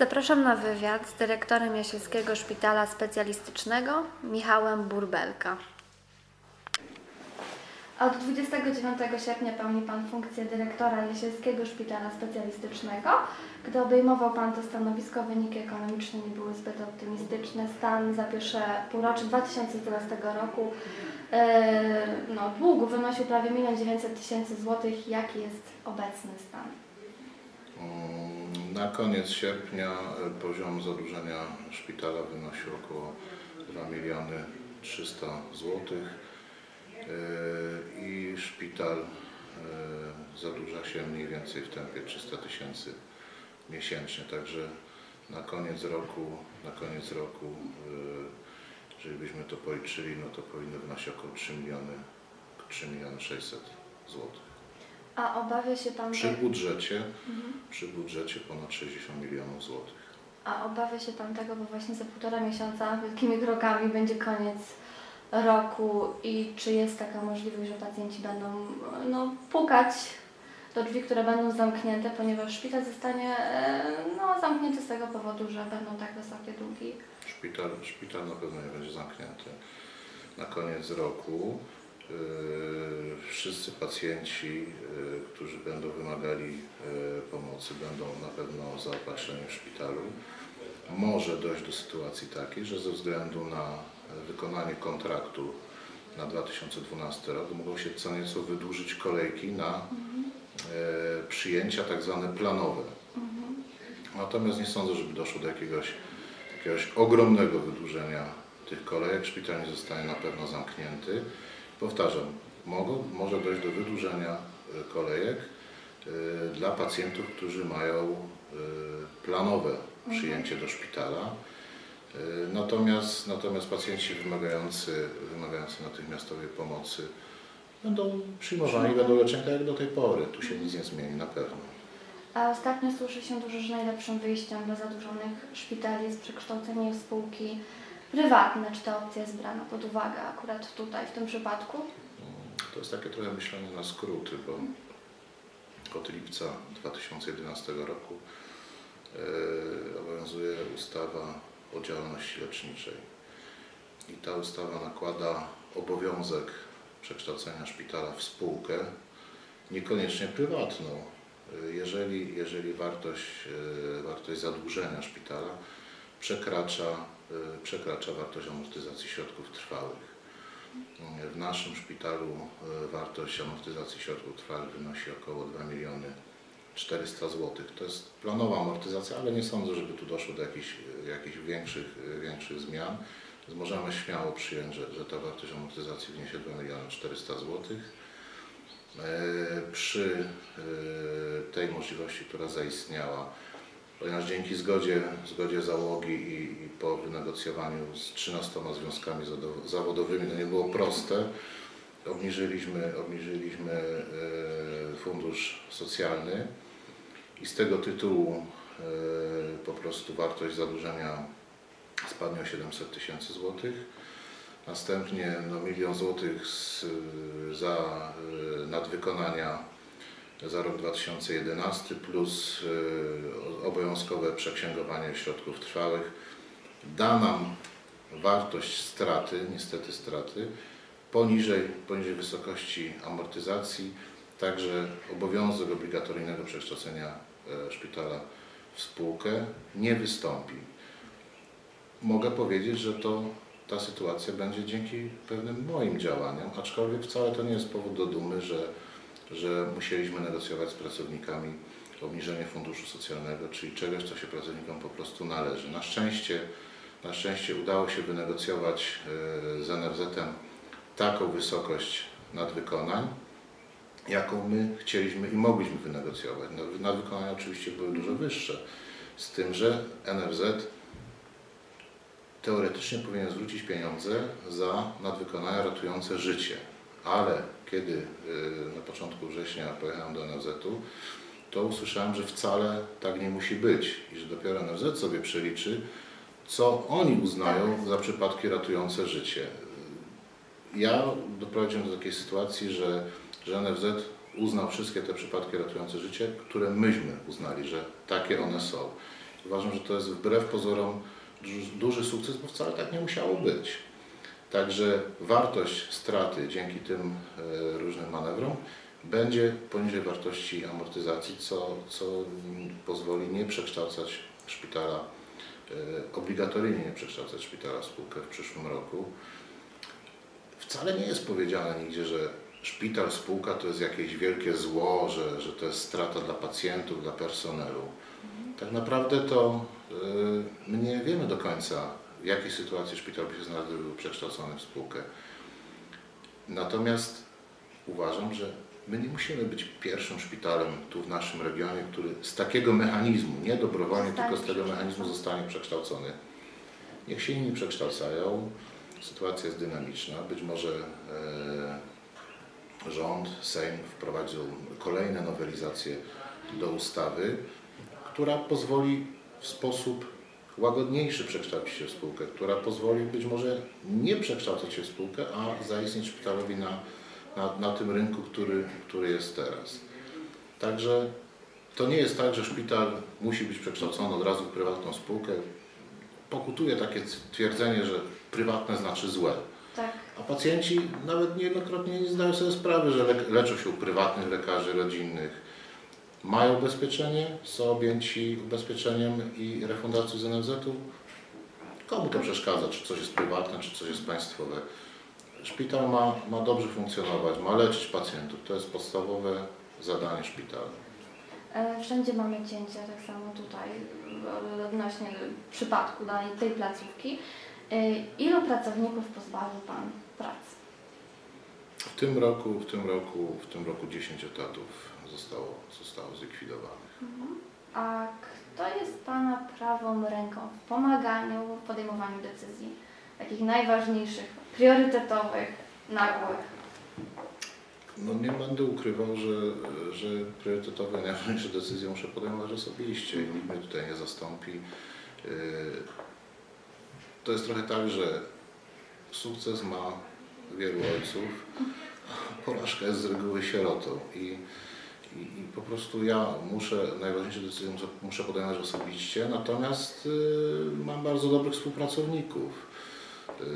Zapraszam na wywiad z dyrektorem Jasielskiego Szpitala Specjalistycznego Michałem Burbelka. Od 29 sierpnia pełni Pan funkcję dyrektora Jasielskiego Szpitala Specjalistycznego. Gdy obejmował Pan to stanowisko, wyniki ekonomiczne nie były zbyt optymistyczne. Stan za pierwsze półrocze 2012 roku e, no, długu wynosił prawie 1 900 tysięcy złotych. Jaki jest obecny stan? Na koniec sierpnia poziom zadłużenia szpitala wynosił około 2 miliony 300 złotych e, i szpital e, zadłuża się mniej więcej w tempie 300 tysięcy miesięcznie. Także na koniec roku, na koniec roku, e, jeżeli byśmy to policzyli, no to powinno wynosić około 3 miliony, 3 miliony 600 złotych. A obawia się Pan... Przy że- budżecie, Mhm. przy budżecie ponad 60 milionów złotych. A obawia się Pan tego, bo właśnie za półtora miesiąca wielkimi krokami będzie koniec roku i czy jest taka możliwość, że pacjenci będą no, pukać do drzwi, które będą zamknięte, ponieważ szpital zostanie e, no, zamknięty z tego powodu, że będą tak wysokie długi. Szpital, szpital na pewno nie będzie zamknięty. Na koniec roku wszyscy pacjenci, yy, którzy będą wymagali yy, pomocy, będą na pewno zaopatrzeni w szpitalu. Może dojść do sytuacji takiej, że ze względu na wykonanie kontraktu na 2012 rok mogą się co nieco wydłużyć kolejki na przyjęcia tak zwane planowe. Natomiast nie sądzę, żeby doszło do jakiegoś, jakiegoś ogromnego wydłużenia tych kolejek. Szpital nie zostanie na pewno zamknięty. Powtarzam, mogą, może dojść do wydłużenia y, kolejek y, dla pacjentów, którzy mają y, planowe przyjęcie do szpitala. Natomiast, natomiast pacjenci wymagający, wymagający natychmiastowej pomocy będą przyjmowani, będą leczeni tak jak do tej pory. Tu się nic nie zmieni na pewno. A ostatnio słyszy się dużo, że najlepszym wyjściem dla zadłużonych szpitali jest przekształcenie w spółki prywatne. Czy ta opcja jest brana pod uwagę akurat tutaj, w tym przypadku? To jest takie trochę myślenie na skróty, bo od lipca 2011 roku e, obowiązuje ustawa o działalności leczniczej. I ta ustawa nakłada obowiązek przekształcenia szpitala w spółkę, niekoniecznie prywatną. E, Jeżeli, jeżeli wartość, e, wartość zadłużenia szpitala przekracza, przekracza wartość amortyzacji środków trwałych. W naszym szpitalu e, wartość amortyzacji środków trwałych wynosi około 2 miliony 400 zł. To jest planowa amortyzacja, ale nie sądzę, żeby tu doszło do jakichś, jakichś większych, większych zmian. Więc możemy śmiało przyjąć, że, że ta wartość amortyzacji wyniesie 2 miliony 400 zł. Przy tej możliwości, która zaistniała, ponieważ dzięki zgodzie, zgodzie załogi i, i po wynegocjowaniu z 13 związkami zawodowymi, to nie było proste, obniżyliśmy, obniżyliśmy e, fundusz socjalny i z tego tytułu e, po prostu wartość zadłużenia spadnie o 700 tysięcy złotych. Następnie no, milion złotych za e, nadwykonania za rok 2011 plus y, obowiązkowe przeksięgowanie środków trwałych da nam wartość straty, niestety straty, poniżej, poniżej wysokości amortyzacji, także obowiązek obligatoryjnego przekształcenia e, szpitala w spółkę nie wystąpi. Mogę powiedzieć, że to ta sytuacja będzie dzięki pewnym moim działaniom, aczkolwiek wcale to nie jest powód do dumy, że że musieliśmy negocjować z pracownikami obniżenie funduszu socjalnego, czyli czegoś, co się pracownikom po prostu należy. Na szczęście, na szczęście udało się wynegocjować e, z NFZ-em taką wysokość nadwykonań, jaką my chcieliśmy i mogliśmy wynegocjować. No, Nadwykonania oczywiście były dużo wyższe, z tym, że NFZ teoretycznie powinien zwrócić pieniądze za nadwykonania ratujące życie, ale kiedy y, na początku września pojechałem do NFZ-u, to usłyszałem, że wcale tak nie musi być i że dopiero NFZ sobie przeliczy, co oni uznają za przypadki ratujące życie. Ja doprowadziłem do takiej sytuacji, że, że NFZ uznał wszystkie te przypadki ratujące życie, które myśmy uznali, że takie one są. Uważam, że to jest wbrew pozorom duży sukces, bo wcale tak nie musiało być. Także wartość straty dzięki tym e, różnym manewrom będzie poniżej wartości amortyzacji, co, co pozwoli nie przekształcać szpitala, e, obligatoryjnie nie przekształcać szpitala w spółkę w przyszłym roku. Wcale nie jest powiedziane nigdzie, że szpital, spółka to jest jakieś wielkie zło, że, że to jest strata dla pacjentów, dla personelu. Tak naprawdę to y, my nie wiemy do końca, w jakiej sytuacji szpital by się znalazł, gdyby był przekształcony w spółkę. Natomiast uważam, że my nie musimy być pierwszym szpitalem tu w naszym regionie, który z takiego mechanizmu, nie dobrowolnie, tylko z tego mechanizmu zostanie przekształcony. Niech się inni przekształcają. Sytuacja jest dynamiczna. Być może e, rząd, Sejm wprowadził kolejne nowelizacje do ustawy, która pozwoli w sposób łagodniejszy przekształcić się w spółkę, która pozwoli być może nie przekształcać się w spółkę, a zaistnieć szpitalowi na, na, na tym rynku, który, który jest teraz. Także to nie jest tak, że szpital musi być przekształcony od razu w prywatną spółkę. Pokutuje takie twierdzenie, że prywatne znaczy złe. Tak. A pacjenci nawet niejednokrotnie nie zdają sobie sprawy, że le- leczą się u prywatnych lekarzy rodzinnych. Mają ubezpieczenie, są objęci ubezpieczeniem i refundacją z NFZ-u. Komu to przeszkadza, czy coś jest prywatne, czy coś jest państwowe? Szpital ma, ma dobrze funkcjonować, ma leczyć pacjentów. To jest podstawowe zadanie szpitala. E, Wszędzie mamy cięcia, tak samo tutaj odnośnie przypadku danej tej placówki. E, Ilu pracowników pozbawił Pan pracy? W tym roku, w tym roku, w tym roku 10 etatów zostało, zostało zlikwidowanych. A kto jest Pana prawą ręką w pomaganiu w podejmowaniu decyzji takich najważniejszych, priorytetowych, nagłych? No nie będę ukrywał, że, że priorytetowe, najważniejsze decyzje muszę podejmować osobiście i nikt mnie tutaj nie zastąpi. Yy, To jest trochę tak, że sukces ma wielu ojców, porażka jest z reguły sierotą i, i, i po prostu ja muszę, najważniejsze decyzje muszę, podejmować osobiście, natomiast yy, mam bardzo dobrych współpracowników. Yy,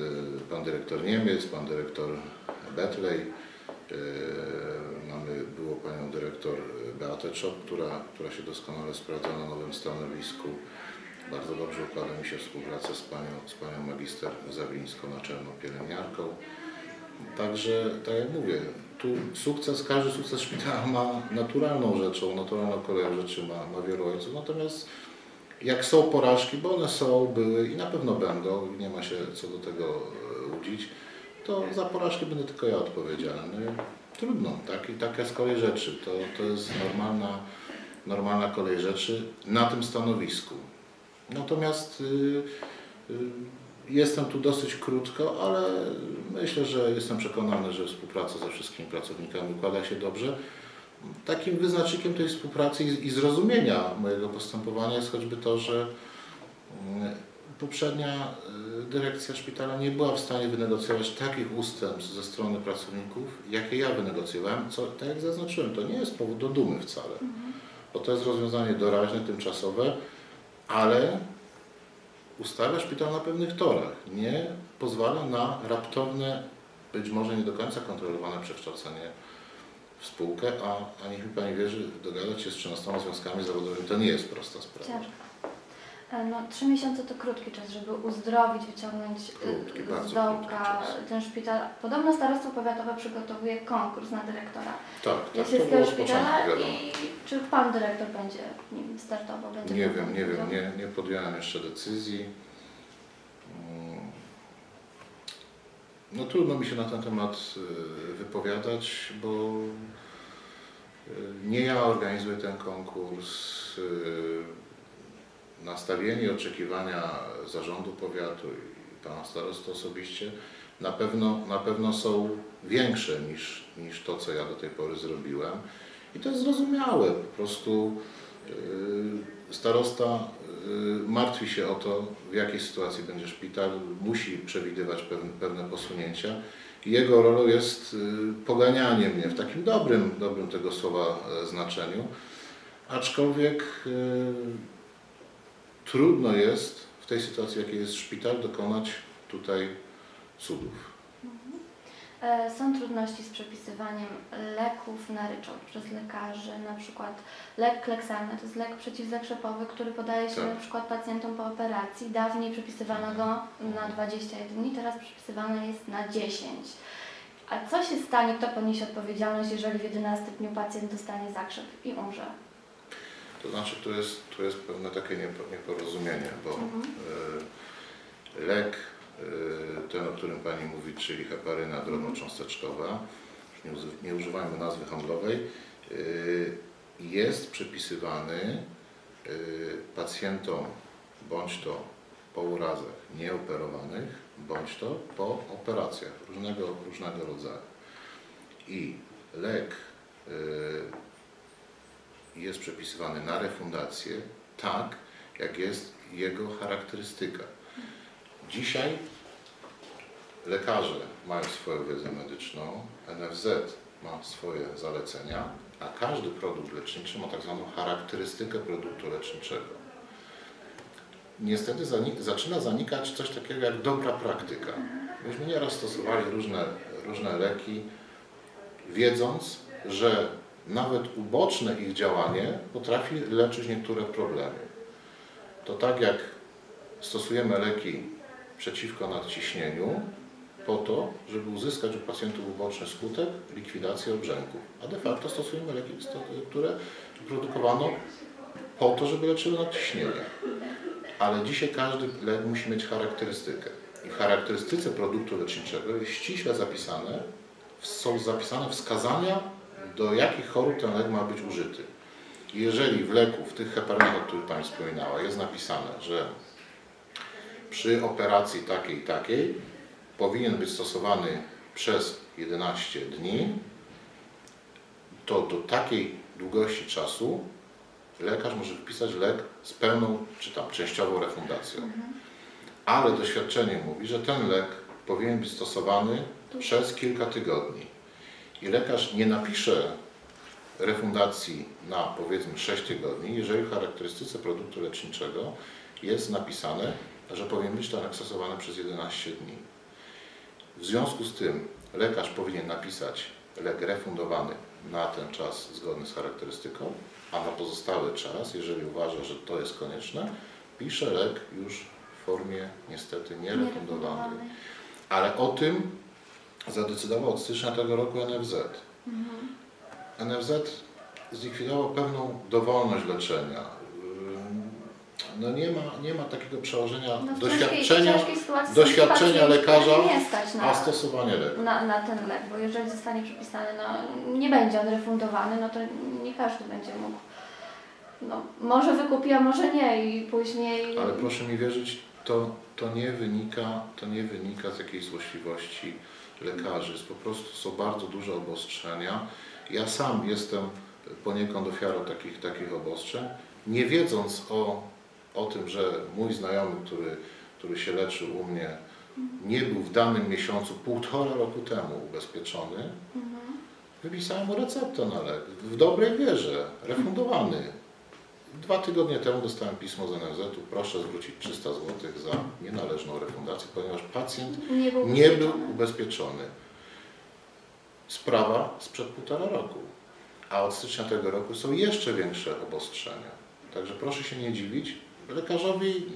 Pan dyrektor Niemiec, pan dyrektor Betlej, E, Mamy było panią dyrektor Beatę Czop, która, która się doskonale sprawdza na nowym stanowisku. Bardzo dobrze układa mi się współpraca z panią, z panią magister Zawlińską, naczelną pielęgniarką. Także, tak jak mówię, tu sukces, każdy sukces szpitala ma naturalną rzeczą, naturalną koleją rzeczy ma, ma wielu ojców. Natomiast jak są porażki, bo one są, były i na pewno będą, nie ma się co do tego e, łudzić, to za porażkę będę tylko ja odpowiedzialny. Trudno, tak? I taka jest kolej rzeczy. To, to jest normalna, normalna kolej rzeczy na tym stanowisku. Natomiast y, y, jestem tu dosyć krótko, ale myślę, że jestem przekonany, że współpraca ze wszystkimi pracownikami układa się dobrze. Takim wyznacznikiem tej współpracy i, zrozumienia mojego postępowania jest choćby to, że mm, poprzednia y, dyrekcja szpitala nie była w stanie wynegocjować takich ustępstw ze strony pracowników, jakie ja wynegocjowałem, co, tak jak zaznaczyłem, to nie jest powód do dumy wcale, bo to jest rozwiązanie doraźne, tymczasowe, ale ustawia szpital na pewnych torach, nie pozwala na raptowne, być może nie do końca kontrolowane przekształcenie w spółkę, a, a niech mi Pani wierzy, dogadać się z 13 związkami zawodowymi to nie jest prosta sprawa. E, No, trzy miesiące to krótki czas, żeby uzdrowić, wyciągnąć y, Krótki, z dołka ten szpital. Podobno starostwo powiatowe przygotowuje konkurs na dyrektora Tak, tak, było od Szpitala i czy Pan dyrektor będzie nim startował? Będzie Nie wiem, nie wiem, nie, nie podjąłem jeszcze decyzji. Mm. No trudno mi się na ten temat y, wypowiadać, bo y, nie ja organizuję ten konkurs. Nastawienie i oczekiwania zarządu powiatu i pana starosty osobiście na pewno, na pewno są większe niż, niż to, co ja do tej pory zrobiłem. I to jest zrozumiałe. Po prostu y, starosta y, martwi się o to, w jakiej sytuacji będzie szpital, musi przewidywać pewne, pewne posunięcia. Jego rolą jest y, poganianie mnie w takim dobrym, dobrym tego słowa e, znaczeniu. Aczkolwiek y, trudno jest w tej sytuacji, w jakiej jest szpital, dokonać tutaj cudów. E, Są trudności z przepisywaniem leków na ryczałt przez lekarzy, na przykład lek kleksalny, to jest lek przeciwzakrzepowy, który podaje się Tak. na przykład pacjentom po operacji. Dawniej przepisywano go na 21 dni, teraz przepisywany jest na 10. A co się stanie, kto poniesie odpowiedzialność, jeżeli w 11 dniu pacjent dostanie zakrzep i umrze? To znaczy, tu jest, tu jest pewne takie niepo- nieporozumienie, bo Mhm. e, lek, e, ten, o którym Pani mówi, czyli heparyna drobnocząsteczkowa, nie, używajmy nazwy handlowej, e, jest przepisywany pacjentom bądź to po urazach nieoperowanych, bądź to po operacjach różnego, różnego rodzaju. I lek jest przepisywany na refundację tak, jak jest jego charakterystyka. Dzisiaj lekarze mają swoją wiedzę medyczną, NFZ ma swoje zalecenia, a każdy produkt leczniczy ma tak zwaną charakterystykę produktu leczniczego. Niestety zani- zaczyna zanikać coś takiego jak dobra praktyka. Myśmy nieraz stosowali różne, różne leki, wiedząc, że nawet uboczne ich działanie potrafi leczyć niektóre problemy. To tak jak stosujemy leki przeciwko nadciśnieniu po to, żeby uzyskać u pacjentów uboczny skutek, likwidację obrzęków. A de facto stosujemy leki, które produkowano po to, żeby leczyły nadciśnienie. Ale dzisiaj każdy lek musi mieć charakterystykę. I w charakterystyce produktu leczniczego jest ściśle zapisane, są zapisane wskazania, do jakich chorób ten lek ma być użyty. Jeżeli w leku, w tych heparynach, o których Pani wspominała, jest napisane, że przy operacji takiej i takiej powinien być stosowany przez 11 dni, to do takiej długości czasu lekarz może wpisać lek z pełną czy tam częściową refundacją. Ale doświadczenie mówi, że ten lek powinien być stosowany przez kilka tygodni. I lekarz nie napisze refundacji na powiedzmy 6 tygodni, jeżeli w charakterystyce produktu leczniczego jest napisane, że powinien być ten lek stosowany przez 11 dni. W związku z tym lekarz powinien napisać lek refundowany na ten czas zgodny z charakterystyką, a na pozostały czas, jeżeli uważa, że to jest konieczne, pisze lek już w formie niestety nierefundowanej. Ale o tym zadecydował od stycznia tego roku NFZ. NFZ zlikwidował pewną dowolność leczenia. No nie ma, nie ma takiego przełożenia No doświadczenia, ciężkiej, doświadczenia lekarza, na, a stosowanie leku. na, na ten lek, bo jeżeli zostanie przepisany, no nie będzie on refundowany, no to nie każdy będzie mógł. No, może wykupi, a może nie i później... Ale proszę mi wierzyć, to, to, nie wynika, to nie wynika z jakiejś złośliwości lekarzy. Jest po prostu są bardzo duże obostrzenia. Ja sam jestem poniekąd ofiarą takich, takich obostrzeń, nie wiedząc o, o tym, że mój znajomy, który, który się leczył u mnie, nie był w danym miesiącu, półtora roku temu ubezpieczony, Mhm. wypisałem mu receptę na lek w dobrej wierze, refundowany. Dwa tygodnie temu dostałem pismo z NFZ-u, proszę zwrócić 300 zł za nienależną refundację, ponieważ pacjent Nie był nie był ubezpieczony. Sprawa sprzed półtora roku, a od stycznia tego roku są jeszcze większe obostrzenia. Także proszę się nie dziwić, lekarzowi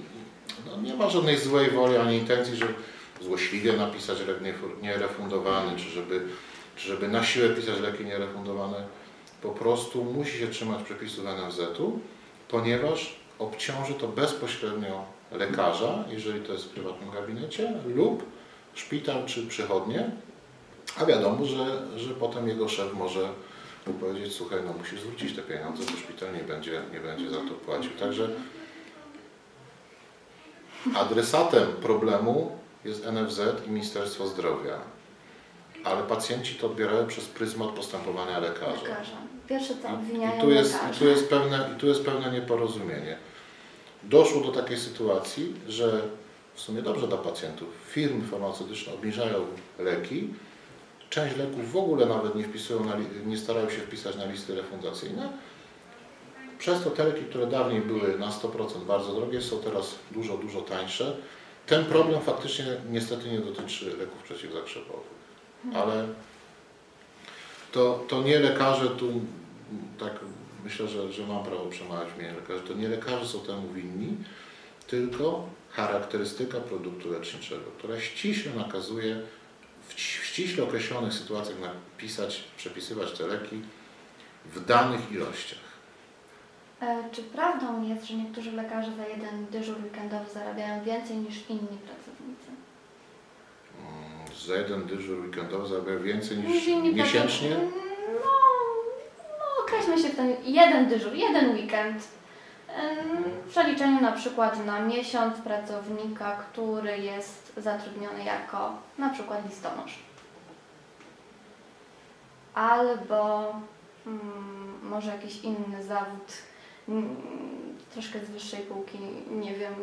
no, nie ma żadnej złej woli ani intencji, żeby złośliwie napisać lek nierefundowany, czy żeby, czy żeby na siłę pisać leki nierefundowane. Po prostu musi się trzymać przepisów NFZ-u, ponieważ obciąży to bezpośrednio lekarza, jeżeli to jest w prywatnym gabinecie, lub szpital czy przychodnie, a wiadomo, że, że potem jego szef może mu powiedzieć, słuchaj, no musisz zwrócić te pieniądze, bo szpital nie będzie, nie będzie za to płacił. Także adresatem problemu jest NFZ i Ministerstwo Zdrowia, ale pacjenci to odbierają przez pryzmat postępowania lekarza. Lekarza. Pierwsze I, obwiniają i, tu jest, lekarza. i, tu jest pewne, I tu jest pewne nieporozumienie. Doszło do takiej sytuacji, że w sumie dobrze dla pacjentów. Firmy farmaceutyczne obniżają leki, część leków w ogóle nawet nie wpisują, na, nie starają się wpisać na listy refundacyjne, przez to te leki, które dawniej były na 100% bardzo drogie, są teraz dużo, dużo tańsze. Ten problem faktycznie niestety nie dotyczy leków przeciwzakrzepowych, ale to, to nie lekarze tu, tak myślę, że, że mam prawo przemawiać w imieniu lekarzy, to nie lekarze są temu winni, tylko charakterystyka produktu leczniczego, która ściśle nakazuje w ściśle określonych sytuacjach napisać, przepisywać te leki w danych ilościach. E, Czy prawdą jest, że niektórzy lekarze za jeden dyżur weekendowy zarabiają więcej niż inni pracownicy? Za jeden dyżur weekendowy zarabia więcej niż miesięcznie. No, no określmy się w ten jeden dyżur, jeden weekend. W przeliczeniu na przykład na miesiąc pracownika, który jest zatrudniony jako na przykład listonosz. Albo mm, może jakiś inny zawód, mm, troszkę z wyższej półki, nie wiem,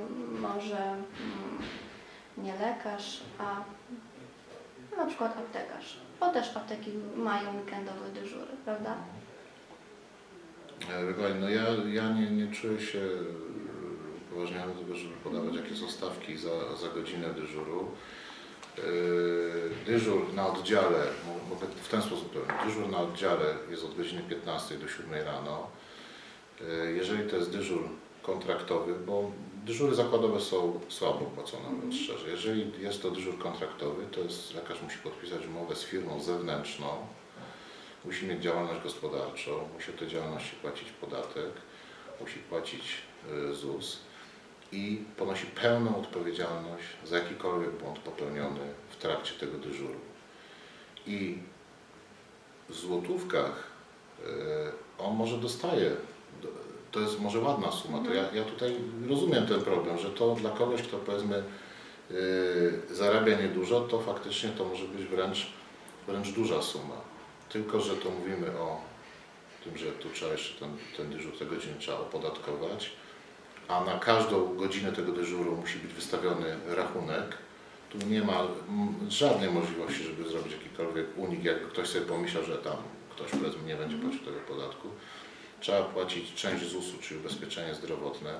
może mm, nie lekarz, a przykład aptekarz. Bo też apteki mają weekendowe dyżury, prawda? E, Pani, no ja, ja nie, nie czuję się upoważniony do tego, żeby podawać jakie są stawki za, za godzinę dyżuru. E, Dyżur na oddziale, mo- mogę w ten sposób powiedzieć, dyżur na oddziale jest od godziny 15 do 7 rano. E, Jeżeli to jest dyżur kontraktowy, bo dyżury zakładowe są słabo opłacone, mówiąc szczerze. Jeżeli jest to dyżur kontraktowy, to jest, lekarz musi podpisać umowę z firmą zewnętrzną, musi mieć działalność gospodarczą, musi od tej działalności płacić podatek, musi płacić y, ZUS i ponosi pełną odpowiedzialność za jakikolwiek błąd popełniony w trakcie tego dyżuru. I w złotówkach y, on może dostaje, do- to jest może ładna suma, to ja, ja tutaj rozumiem ten problem, że to dla kogoś, kto powiedzmy y, zarabia niedużo, to faktycznie to może być wręcz, wręcz duża suma. Tylko, że to mówimy o tym, że tu trzeba jeszcze ten, ten dyżur, te godziny trzeba opodatkować, a na każdą godzinę tego dyżuru musi być wystawiony rachunek. Tu nie ma żadnej możliwości, żeby zrobić jakikolwiek unik, jakby ktoś sobie pomyślał, że tam ktoś powiedzmy nie będzie płacił tego podatku. Trzeba płacić część ZUS-u, czyli ubezpieczenie zdrowotne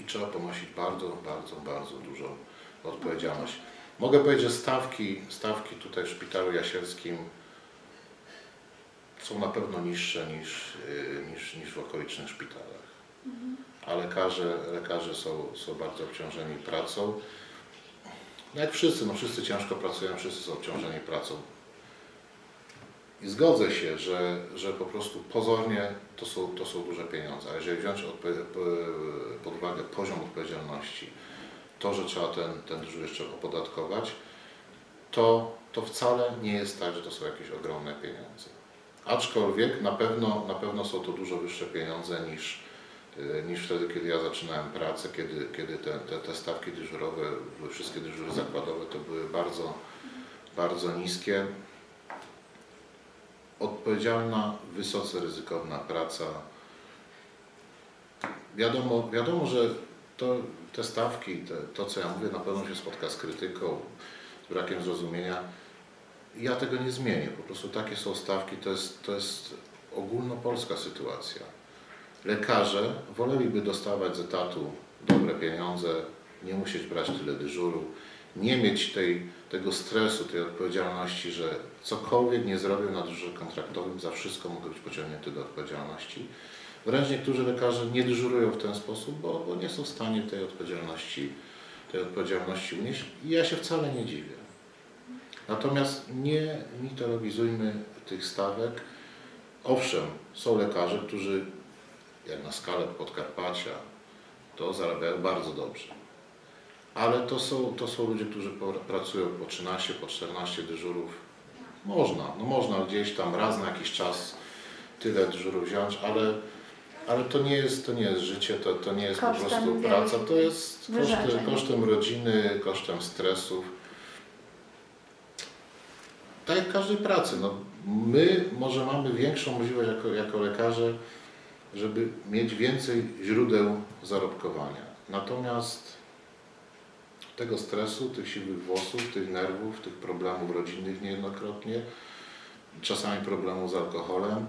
i trzeba ponosić bardzo, bardzo, bardzo dużą odpowiedzialność. Mogę powiedzieć, że stawki, stawki tutaj w szpitalu jasielskim są na pewno niższe niż, y, niż, niż w okolicznych szpitalach. A lekarze, lekarze są, są bardzo obciążeni pracą. No jak wszyscy, no wszyscy ciężko pracują, wszyscy są obciążeni pracą. I zgodzę się, że, że po prostu pozornie to są, to są duże pieniądze, ale jeżeli wziąć pod uwagę poziom odpowiedzialności, to, że trzeba ten, ten dyżur jeszcze opodatkować, to, to wcale nie jest tak, że to są jakieś ogromne pieniądze. Aczkolwiek na pewno, na pewno są to dużo wyższe pieniądze niż, y, niż wtedy, kiedy ja zaczynałem pracę, kiedy, kiedy te, te, te stawki dyżurowe, wszystkie dyżury zakładowe, to były bardzo, bardzo niskie. Odpowiedzialna, wysoce ryzykowna praca. Wiadomo, wiadomo że to, te stawki, te, to co ja mówię, na pewno się spotka z krytyką, z brakiem zrozumienia. Ja tego nie zmienię. Po prostu takie są stawki, to jest, to jest ogólnopolska sytuacja. Lekarze woleliby dostawać z etatu dobre pieniądze, nie musieć brać tyle dyżuru, nie mieć tej, tego stresu, tej odpowiedzialności, że cokolwiek nie zrobią na dyżurze kontraktowym, za wszystko mogą być pociągnięte do odpowiedzialności. Wręcz niektórzy lekarze nie dyżurują w ten sposób, bo, bo nie są w stanie tej odpowiedzialności, tej odpowiedzialności unieść i ja się wcale nie dziwię. Natomiast nie mitologizujmy tych stawek. Owszem, są lekarze, którzy jak na skalę Podkarpacia, to zarabiają bardzo dobrze. Ale to są, to są ludzie, którzy po, pracują po 13, po 14 dyżurów. Można, no można gdzieś tam raz na jakiś czas tyle dyżurów wziąć, ale, ale to, nie jest, to nie jest życie, to, to nie jest po Kosztem prostu wielu praca, to jest kosztem, wyrzeczeń. kosztem rodziny, kosztem stresów. Tak jak każdej pracy. No, my może mamy większą możliwość jako, jako lekarze, żeby mieć więcej źródeł zarobkowania. Natomiast tego stresu, tych siwych włosów, tych nerwów, tych problemów rodzinnych niejednokrotnie, czasami problemów z alkoholem,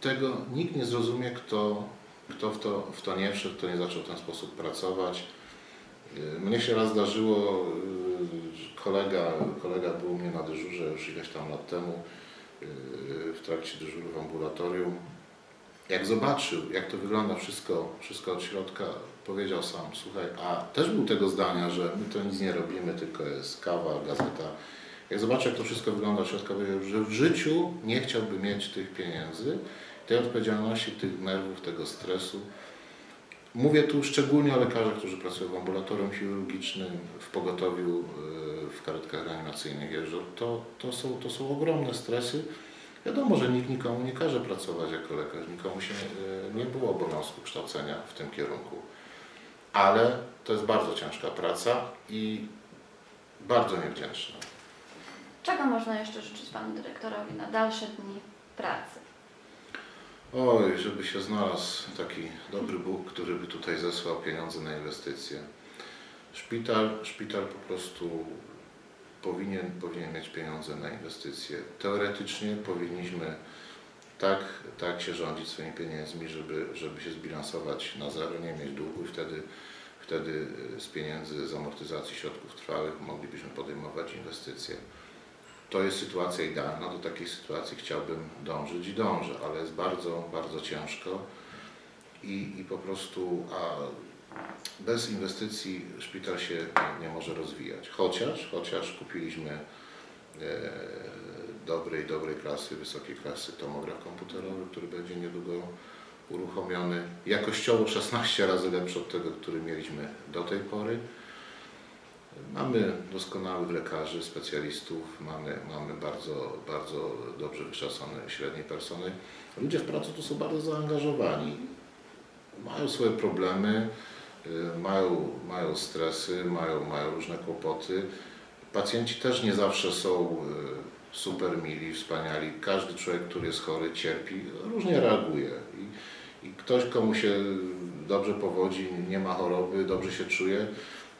tego nikt nie zrozumie, kto, kto w, to, w to nie wszedł, kto nie zaczął w ten sposób pracować. Y, Mnie się raz zdarzyło, y, kolega, kolega był u mnie na dyżurze już ileś tam lat temu, y, w trakcie dyżuru w ambulatorium. Jak zobaczył, jak to wygląda wszystko, wszystko od środka, powiedział sam, słuchaj, a też był tego zdania, że my to nic nie robimy, tylko jest kawa, gazeta. Jak zobaczył, jak to wszystko wygląda od środka, powiedział, że w życiu nie chciałby mieć tych pieniędzy, tej odpowiedzialności, tych nerwów, tego stresu. Mówię tu szczególnie o lekarzach, którzy pracują w ambulatorium chirurgicznym, w pogotowiu, yy, w karetkach reanimacyjnych jeżdżą. To, to, są, to są ogromne stresy. Wiadomo, że nikt nikomu nie każe pracować jako lekarz, nikomu się yy, nie było obowiązku kształcenia w tym kierunku. Ale to jest bardzo ciężka praca i bardzo niewdzięczna. Czego można jeszcze życzyć Panu Dyrektorowi na dalsze dni pracy? Oj, żeby się znalazł taki dobry Bóg, który by tutaj zesłał pieniądze na inwestycje. Szpital, szpital po prostu powinien, powinien mieć pieniądze na inwestycje. Teoretycznie powinniśmy tak, tak się rządzić swoimi pieniędzmi, żeby, żeby się zbilansować na zero, nie mieć długu i wtedy, wtedy z pieniędzy z amortyzacji środków trwałych moglibyśmy podejmować inwestycje. To jest sytuacja idealna, do takiej sytuacji chciałbym dążyć i dążę, ale jest bardzo, bardzo ciężko i, i po prostu a bez inwestycji szpital się nie, może rozwijać. Chociaż, chociaż kupiliśmy e, dobrej, dobrej klasy, wysokiej klasy tomograf komputerowy, który będzie niedługo uruchomiony. Jakościowo 16 razy lepszy od tego, który mieliśmy do tej pory. Mamy doskonałych lekarzy, specjalistów, mamy, mamy bardzo, bardzo dobrze wykształcony średni personel. Ludzie w pracy tu są bardzo zaangażowani. Mają swoje problemy, mają, mają stresy, mają, mają różne kłopoty. Pacjenci też nie zawsze są y, super mili, wspaniali. Każdy człowiek, który jest chory, cierpi, różnie reaguje. I, i ktoś, komu się dobrze powodzi, nie ma choroby, dobrze się czuje,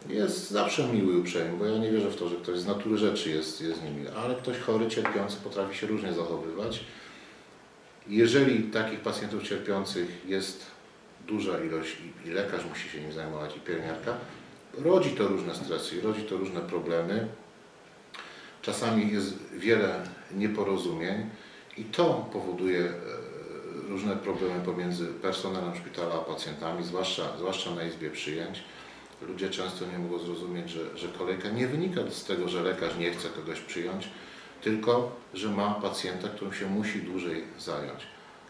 jest zawsze miły i uprzejmy, bo ja nie wierzę w to, że ktoś z natury rzeczy jest, jest niemiły, ale ktoś chory, cierpiący potrafi się różnie zachowywać. Jeżeli takich pacjentów cierpiących jest duża ilość i, i lekarz musi się nim zajmować i pielęgniarka, rodzi to różne stresy, rodzi to różne problemy. Czasami jest wiele nieporozumień i to powoduje e, różne problemy pomiędzy personelem szpitala a pacjentami, zwłaszcza, zwłaszcza na izbie przyjęć. Ludzie często nie mogą zrozumieć, że, że kolejka nie wynika z tego, że lekarz nie chce kogoś przyjąć, tylko że ma pacjenta, którym się musi dłużej zająć.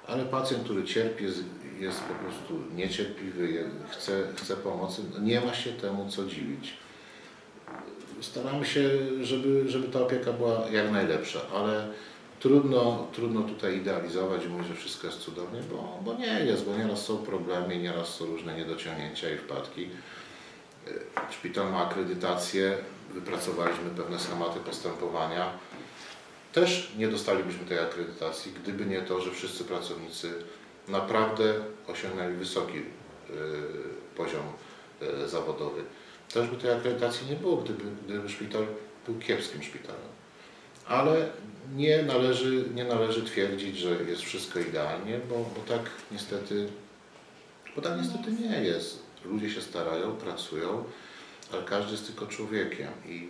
Ale pacjent, który cierpi, jest, jest po prostu niecierpliwy, chce, chce pomocy, no nie ma się temu co dziwić. Staramy się, żeby, żeby ta opieka była jak najlepsza, ale trudno, trudno tutaj idealizować i mówić, że wszystko jest cudownie, bo, bo nie jest, bo nieraz są problemy, nieraz są różne niedociągnięcia i wpadki. Szpital ma akredytację, wypracowaliśmy pewne schematy postępowania. Też nie dostalibyśmy tej akredytacji, gdyby nie to, że wszyscy pracownicy naprawdę osiągnęli wysoki y, poziom y, zawodowy. Też by tej akredytacji nie było, gdyby, gdyby szpital był kiepskim szpitalem. Ale nie należy, nie należy twierdzić, że jest wszystko idealnie, bo, bo tak niestety bo tak niestety nie jest. Ludzie się starają, pracują, ale każdy jest tylko człowiekiem i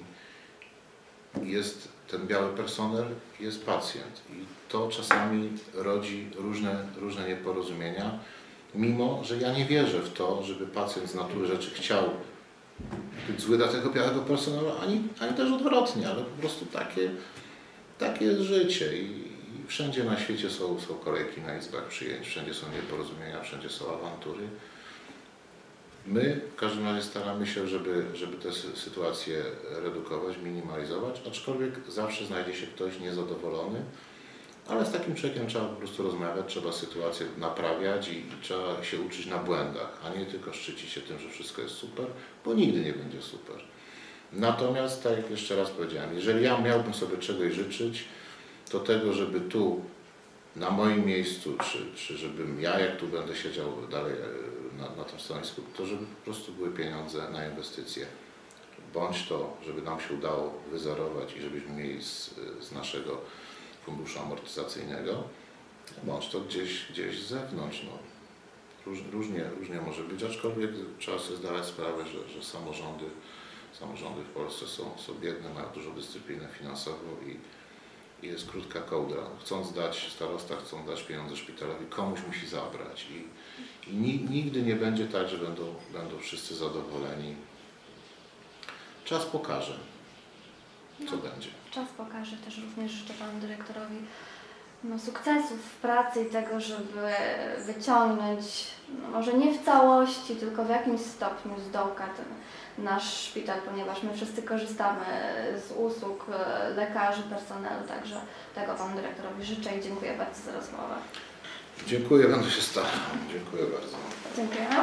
jest ten biały personel, jest pacjent. I to czasami rodzi różne, różne nieporozumienia, mimo że ja nie wierzę w to, żeby pacjent z natury rzeczy chciał być zły dla tego białego personelu, ani, ani też odwrotnie, ale po prostu takie, takie jest życie. I, i wszędzie na świecie są, są kolejki na izbach przyjęć, wszędzie są nieporozumienia, wszędzie są awantury. My w każdym razie staramy się, żeby, żeby te sy- sytuacje redukować, minimalizować, aczkolwiek zawsze znajdzie się ktoś niezadowolony, ale z takim człowiekiem trzeba po prostu rozmawiać, trzeba sytuację naprawiać i, i trzeba się uczyć na błędach, a nie tylko szczycić się tym, że wszystko jest super, bo nigdy nie będzie super. Natomiast, tak jak jeszcze raz powiedziałem, jeżeli ja miałbym sobie czegoś życzyć, to tego, żeby tu na moim miejscu, czy, czy żebym ja, jak tu będę siedział dalej e, na, na tym stanowisku, to żeby po prostu były pieniądze na inwestycje. Bądź to, żeby nam się udało wyzerować i żebyśmy mieli z, z naszego funduszu amortyzacyjnego, Bądź to gdzieś, gdzieś z zewnątrz. No. Róż, różnie, różnie może być, aczkolwiek trzeba sobie zdawać sprawę, że, że samorządy, samorządy w Polsce są, są biedne, mają dużą dyscyplinę finansową i, i jest krótka kołdra. Chcąc dać, starosta chcą dać pieniądze szpitalowi, komuś musi zabrać. I, i ni, nigdy nie będzie tak, że będą, będą wszyscy zadowoleni. Czas pokaże, co będzie. Czas pokaże też również życzę panu dyrektorowi no, sukcesów w pracy i tego, żeby wyciągnąć, no, może nie w całości, tylko w jakimś stopniu z dołka ten nasz szpital, ponieważ my wszyscy korzystamy z usług e, lekarzy, personelu, także tego panu dyrektorowi życzę i dziękuję bardzo za rozmowę. Dziękuję, będę się starał. Dziękuję bardzo. Dziękujemy.